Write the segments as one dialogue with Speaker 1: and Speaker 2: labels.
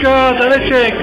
Speaker 1: Mieszka, Daleczek!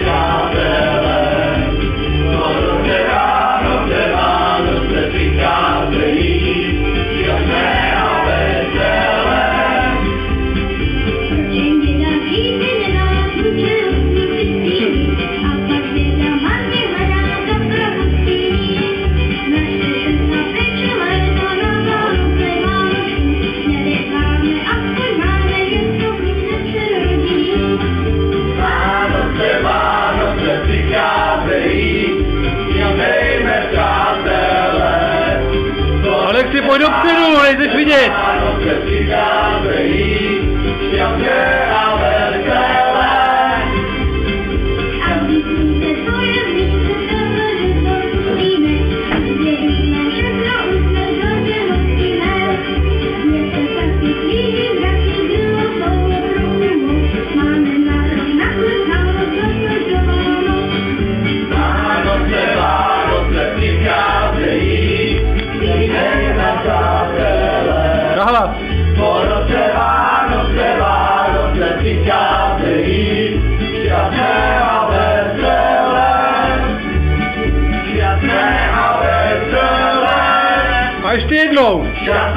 Speaker 1: yeah.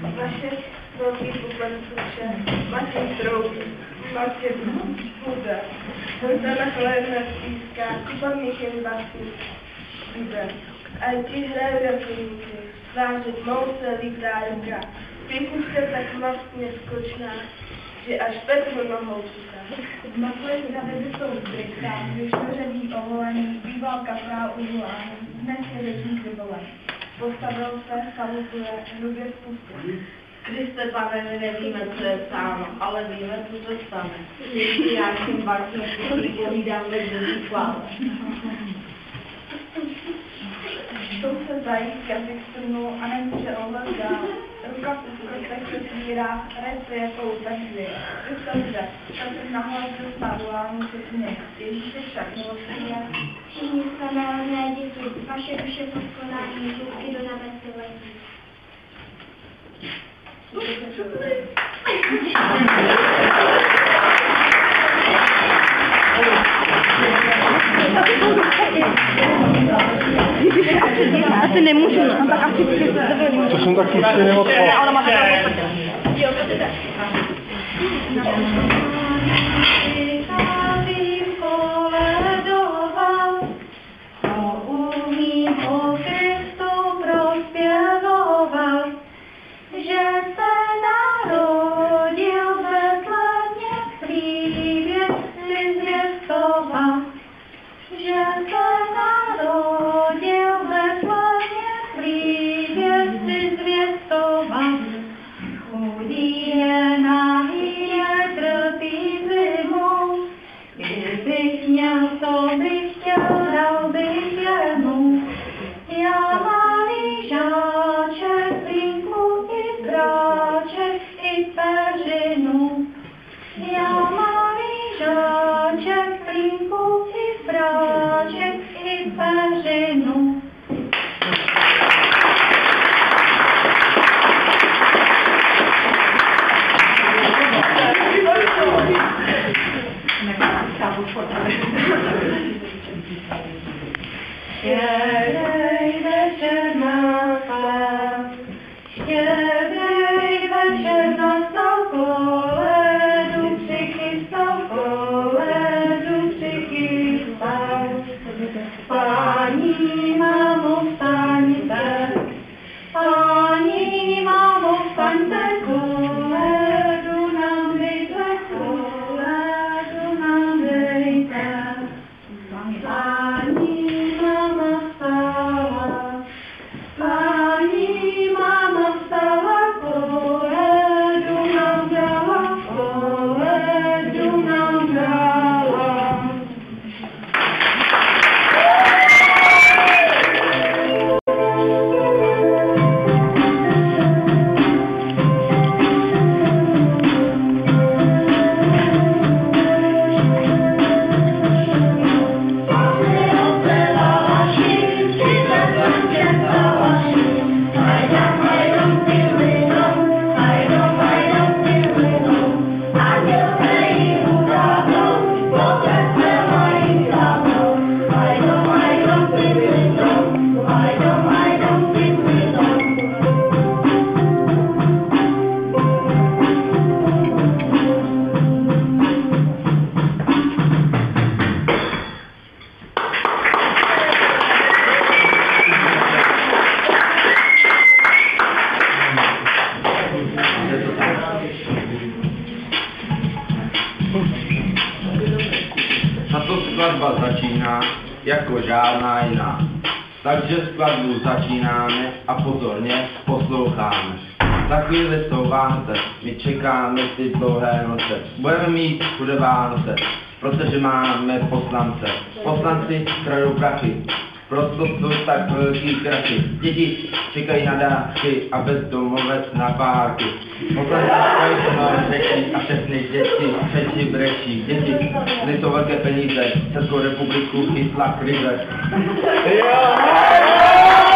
Speaker 1: vaše velký poplencuče, vaše strouky, vaše půda, hojta na chlédne stýská, míchem basí, bude. A ti hrají rafinky, tváře tmouce lítá ruka, pěknička tak vlastně skočná, že až Petr nohou čeká.
Speaker 2: V Maslech zavedy jsou zbytka, řadí ovolený, býval kaprál uvolání, dnes je řečník vyvolený. Postavil se, salutuje, hrubě spustil.
Speaker 3: Kriste, pane, my nevíme, co je psáno, ale víme, co to stane. Ještě já tím barvím, připovídáme, že si chvále.
Speaker 2: Tou se zajít, jazyk strnul a nemůže ohled dál. Ruka se svírá, rec je jako upečlivě. Kristo zde, Petr nahled se stavila, musí směch. Ježíš se však milostivě.
Speaker 4: Všichni jsme milé děti, vaše duše poskládání zubky do nebe si letí.
Speaker 1: Asi nemůžu, no.
Speaker 2: Tak asi
Speaker 5: To jsem tak prostě neodpal.
Speaker 2: Ona
Speaker 6: Yeah. čekáme a pozorně posloucháme. Za chvíli jsou Vánoce, my čekáme ty dlouhé noce. Budeme mít všude Vánoce, protože máme poslance. Poslanci kradou prachy, proto jsou tak velký krachy. Děti čekají na dárky a bezdomovec na párky. Poslanci čekají se a všechny děti přeci brečí. Děti, nejsou velké peníze, Českou republiku chytla krize.
Speaker 4: Yeah.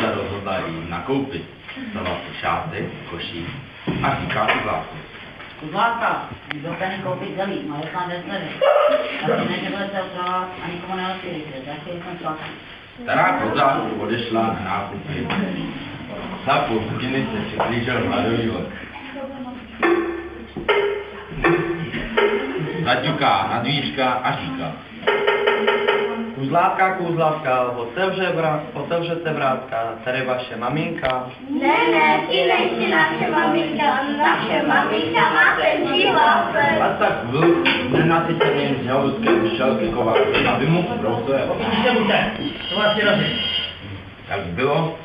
Speaker 4: se
Speaker 6: rozhodla jí nakoupit. Vzala si šáty, koší a říká kozáku.
Speaker 7: Kuzláka, kdo ten koupit zelí, má je tam desnevy. Já si nežele se otrala a nikomu neotvíríte, tak jsem tlaka.
Speaker 6: Stará koza odešla na nákupy. Za půl hodiny se přiblížil hladový vlk. Zaťuká na dvířka a říká.
Speaker 8: Kuzlátka, kuzlátka, otevře vrát, otevřete vrátka, tady vaše maminka.
Speaker 4: Ne, ne, ty nejsi naše maminka, naše maminka má ten živláce.
Speaker 6: A tak vlk nenasyceným žaludkem šel ke kováři, aby mu brousil
Speaker 8: Vidíte, buďte, to vás je
Speaker 6: Tak bylo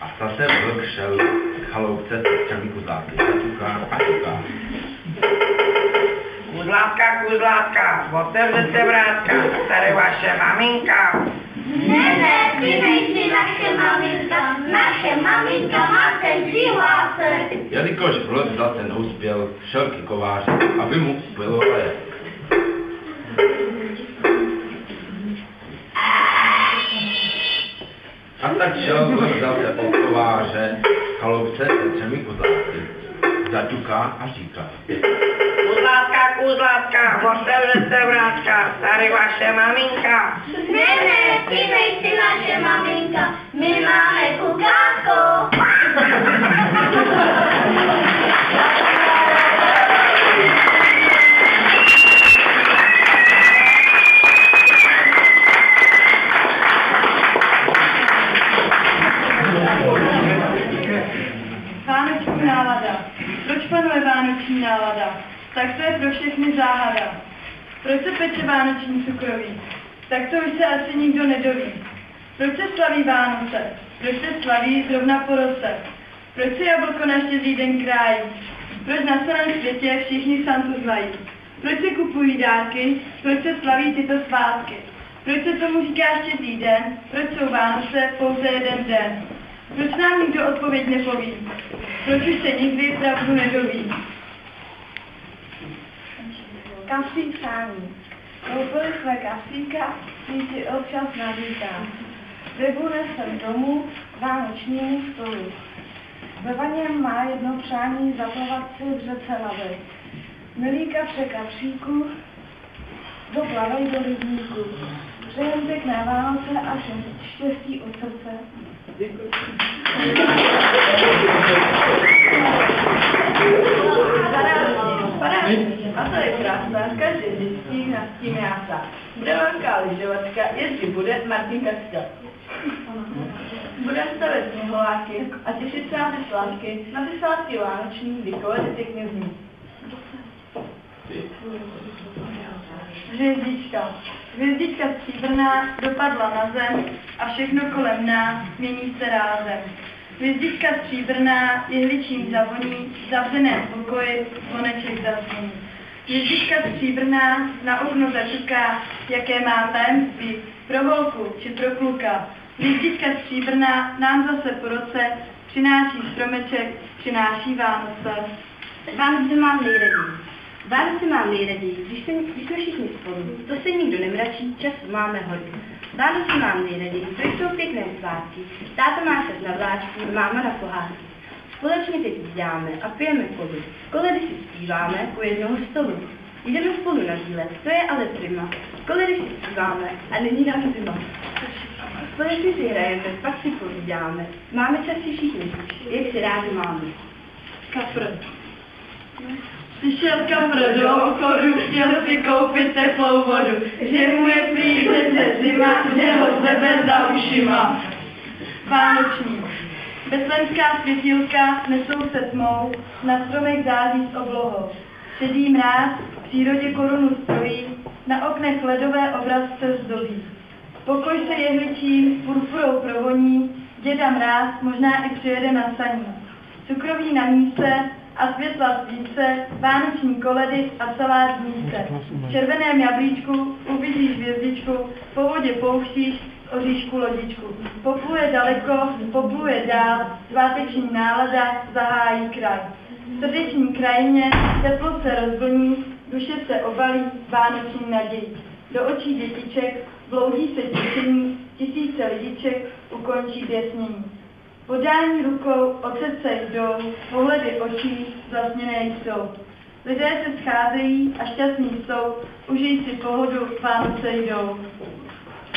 Speaker 6: a zase vlk šel k chaloupce s třemi kuzáky. Zaťuká a říká.
Speaker 9: Kuzlátka, kuzlátka, otevřete vrátka, tady vaše maminka.
Speaker 4: Ne, ne, ty nejsi naše maminka, naše maminka má ten živláce.
Speaker 6: Jelikož vlk zase neuspěl, šel ke kováři, aby mu bylo lépe. A tak šel vlk zase od kováře k chaloupce se třemi kuzáky. Zaťuká a říká.
Speaker 9: Kuzlátka, kuzlátka, otevřete vrátka, tady vaše maminka.
Speaker 4: Ne, ne, ty nejsi naše maminka, my máme kukátko.
Speaker 10: Vánoční nálada. Proč panuje vánoční nálada? Tak to je pro všechny záhada. Proč se peče vánoční cukroví? Tak to už se asi nikdo nedoví. Proč se slaví Vánoce? Proč se slaví zrovna po roce? Proč se jablko na štědrý den krájí? Proč na celém světě všichni Santu znají? Proč se kupují dárky? Proč se slaví tyto svátky? Proč se tomu říká štědrý den? Proč jsou Vánoce pouze jeden den? Proč nám nikdo odpověď nepoví? Proč už se nikdy pravdu nedoví? Kaslík sání. Koupili jsme kaslíka, který si občas nabítá. Rybu nesem domů k vánočnímu stolu. Ve vaně má jedno přání zaplavat si v řece lavy. Milý kapře kapříku, doplavej do rybníku. Přejem pěkné Vánoce a všem štěstí od srdce. A to je krásná, každý zjistí na tím jása. Bude velká lyžovačka, jestli bude Martin Kačka. Bude stavět sněholáky a těšit se na ty slávky, na ty slávky vánoční, kdy koledy pěkně zní. Hvězdička. Hvězdička stříbrná dopadla na zem a všechno kolem nás mění se rázem. Hvězdička stříbrná jehličím zavoní, v zavřeném pokoji zvoneček zazvoní. Hvězdička stříbrná na okno zaťuká, jaké má tajemství pro holku či pro kluka. Hvězdička stříbrná nám zase po roce přináší stromeček, přináší Vánoce.
Speaker 3: Vánoce mám nejraději. Vánoce mám nejraději, když, se, když jsme všichni spolu. To se nikdo nemračí, čas máme hodně. Vánoce mám nejraději, to jsou pěkné svátky. Táta má se na vláčku, máma na pohádky. Společně teď děláme a pijeme kodu. Koledy si zpíváme u jednoho stolu. Jdeme spolu na výlet, to je ale prima. Koledy si zpíváme a není nám zima. Společně si hrajeme, pak si povídáme. Máme čas si všichni, jak si rádi máme.
Speaker 10: Kapr. Přišel kapr do obchodu, chtěl si koupit teplou vodu, že mu je prý zima, že ho zebe za ušima. Vánoční. Betlemská světílka nesou se tmou, na stromech září s oblohou. Šedý mráz v přírodě korunu strojí, na oknech ledové obrazce zdobí. Pokoj se jehličím purpurou provoní, děda mráz možná i přijede na saní. Cukroví na míse a světla svíce, vánoční koledy a celá dníce. V červeném jablíčku uvidíš hvězdičku, po vodě pouštíš oříšku lodičku. Popluje daleko, popluje dál, sváteční nálada zahájí kraj. V srdeční krajině teplo se rozvlní, duše se obalí vánoční nadějí. Do očí dětiček vloudí se těšení, tisíce lidiček ukončí běsnění. Podání rukou od srdce jdou, pohledy očí zasněné jsou. Lidé se scházejí a šťastní jsou, užij si pohodu, Vánoce jdou.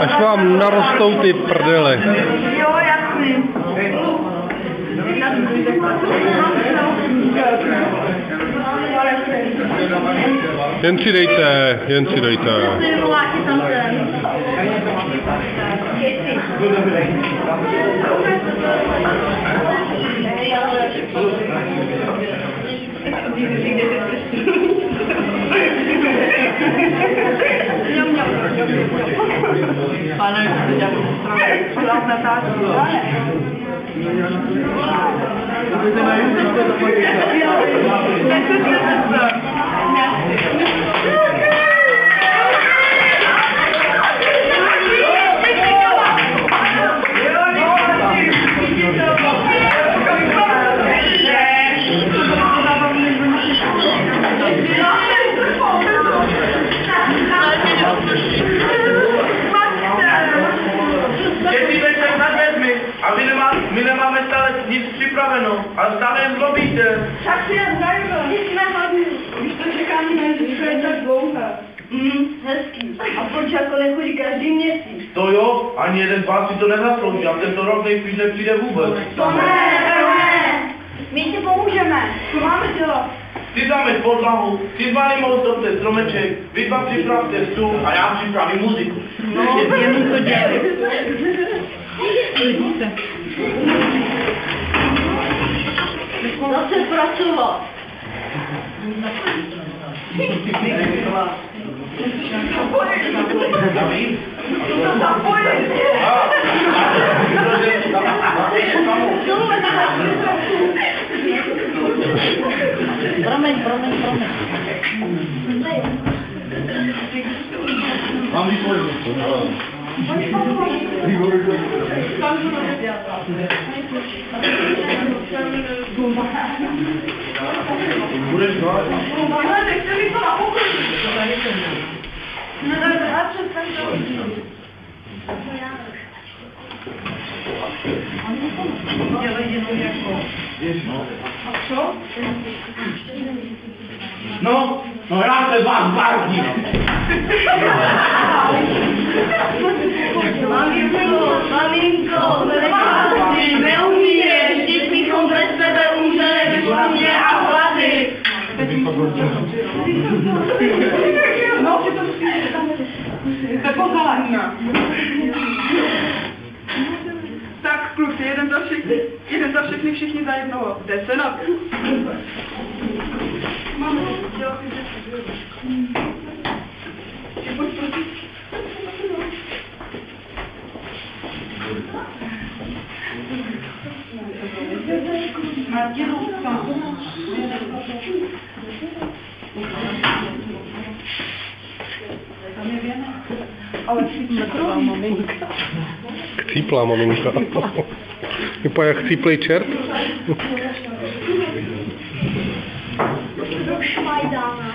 Speaker 5: Až vám narostou ty prdele.
Speaker 10: Jo, jasný.
Speaker 5: Jen si dejte, jen si dejte.
Speaker 10: Voláte tam ten.
Speaker 9: Pane, já to strašně.
Speaker 8: připraveno,
Speaker 11: Tak si jen. My jsme hodní. Když to čekání neexistuje tak dlouhé. Mm, hezký. A proč jako nechodí každý měsíc?
Speaker 8: To jo, ani jeden vás si to nezaslouží a tento rok nejspíš nepřijde vůbec.
Speaker 11: To ne, to ne. My ti pomůžeme. Co máme dělat?
Speaker 8: Ty dáme podlahu, ty dva nemohou stromeček, vy dva připravte stůl a já připravím muziku.
Speaker 11: No, jenom to dělej.
Speaker 4: Zase pracovat.
Speaker 7: Promiň, promiň, promiň.
Speaker 5: Mám výpověď. Budeš dál?
Speaker 11: Ale nechce mi to na pokoji. Ne, ne, ne, přestaň to. Dělej jenom jako. A co?
Speaker 8: No, no já se vás vážím.
Speaker 4: Maminko, maminko, nekáci, neumíješ, vždyť bychom bez tebe umřeli v hlamě a hlady.
Speaker 11: No, to. Tak, kluci, jeden za všechny, jeden za všechny, všichni za jednoho. Jde se na pojď. Ale všichni maminka.
Speaker 5: Chcíplá maminka. Vypadá jak chcíplej čert.
Speaker 1: Do švajdána.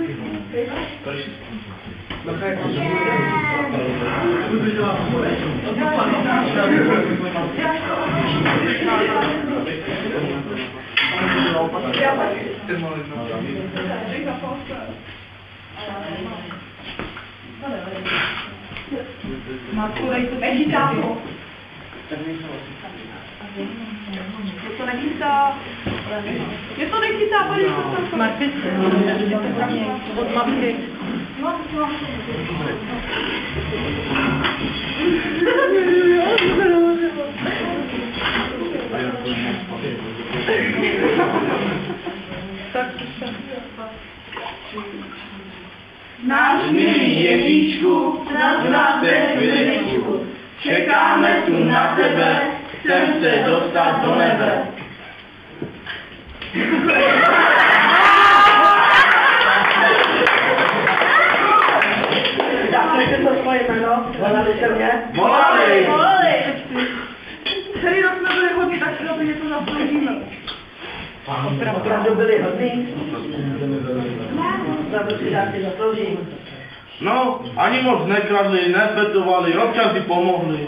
Speaker 11: Matko. Je to nechytá. Je to nechytá. Od matky.
Speaker 4: Náš milý Ježíšku, nazdrave chviličku, čekáme tu na tebe, chcem se dostat do nebe.
Speaker 11: Volali se mě.
Speaker 8: Volali.
Speaker 11: Volali. Celý rok jsme byli hodní, tak si na to něco zasloužíme.
Speaker 3: Opravdu byli hodní. Za to si dá si zasloužím.
Speaker 8: No, ani moc nekradli, nesvetovali, občas si pomohli.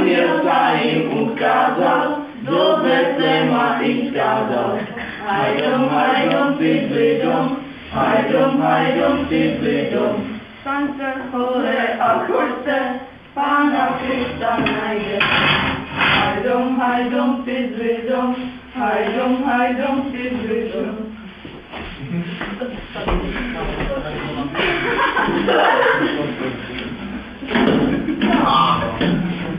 Speaker 4: zamierza
Speaker 8: im ukazał, dobre temat im skazał. Hajdom, hajdom, hajdom, hajdom, chore, a kurce, Pana Chrysta znajdzie. Hajdom, hajdom, cyfrydom, hajdom, hajdom, cyfrydom. Thank you.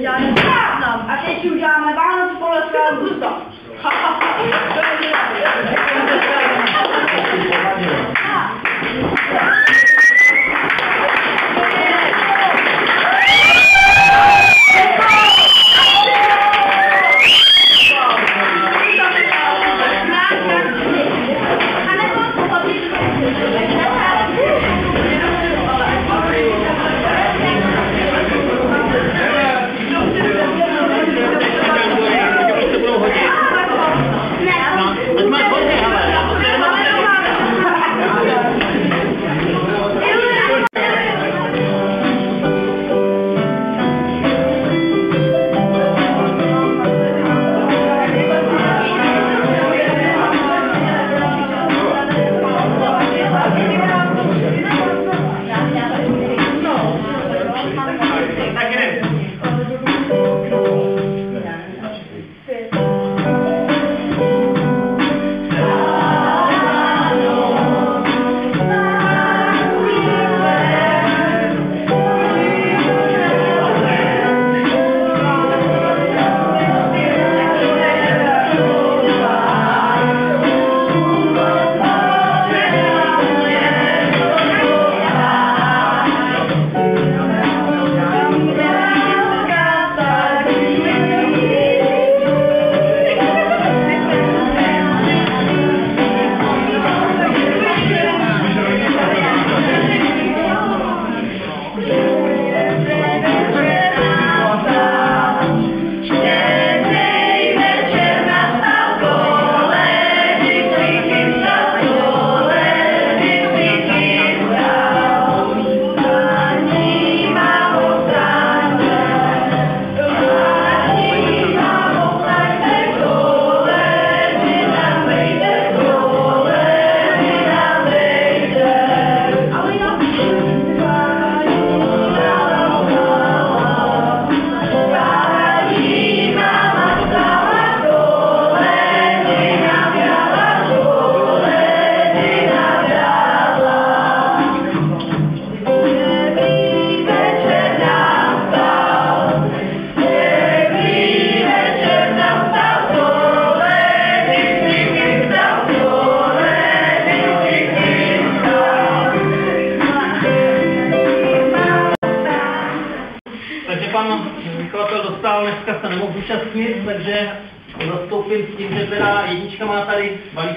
Speaker 10: Já neznám. A teď už dáme Vánoc podle svého gusta.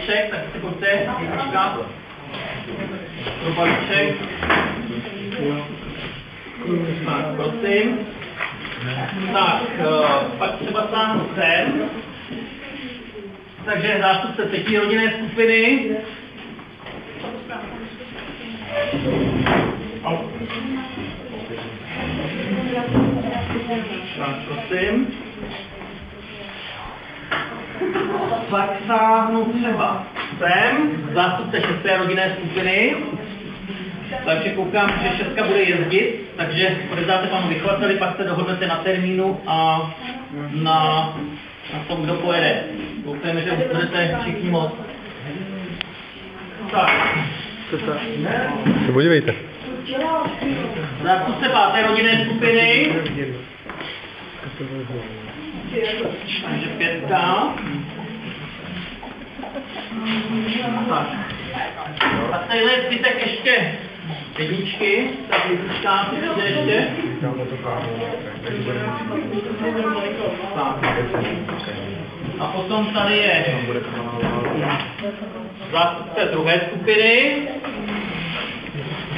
Speaker 12: Balíček, tak si pojďte, jednička. Pro balíček. Tak, prosím. Tak, eh, pak třeba sáhnu sem. Takže zástupce třetí rodinné skupiny. Tak, prosím. Pak sáhnu třeba sem, zástupce šesté rodinné skupiny. Takže koukám, že šestka bude jezdit, takže odezdáte panu vychovateli, pak se dohodnete na termínu a na, na tom, kdo pojede. Doufejme, že budete všichni moc. Tak.
Speaker 5: Se podívejte.
Speaker 12: Zástupce páté rodinné skupiny. Takže pětka. A tadyhle je zbytek ještě jedničky, tak přijde ještě. Tak. A potom tady je zástupce druhé skupiny.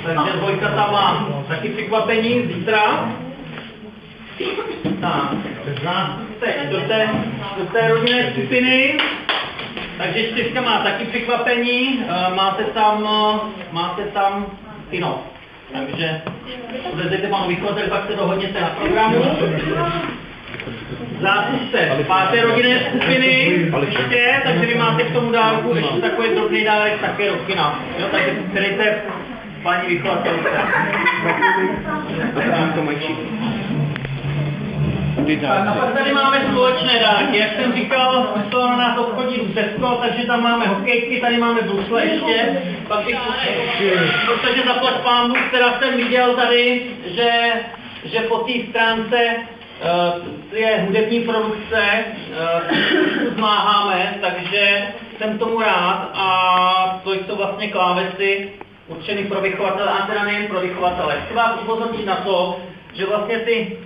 Speaker 12: Takže dvojka tam má taky překvapení zítra. Tak, zástupce čtvrté, čtvrté rodinné skupiny. Takže čtyřka má taky překvapení, eh, máte tam, eh, máte tam kino. Takže vezete panu vychovateli, pak se dohodněte na programu. Zástupce páté rodinné skupiny, ještě, takže vy máte k tomu dárku ještě takový drobný dárek také do kina. Jo, takže předejte paní vychovatelce. A pak tady máme společné dárky. Jak jsem říkal, to na nás obchodí Tesco, takže tam máme hokejky, tady máme brusle ještě. Pak bych, protože zaplať pánu, která jsem viděl tady, že, že po té stránce uh, je hudební produkce, uh, zmáháme, takže jsem tomu rád a to jsou vlastně klávesy určený pro vychovatele, a teda nejen pro vychovatele. Chci vás upozornit na to, že vlastně ty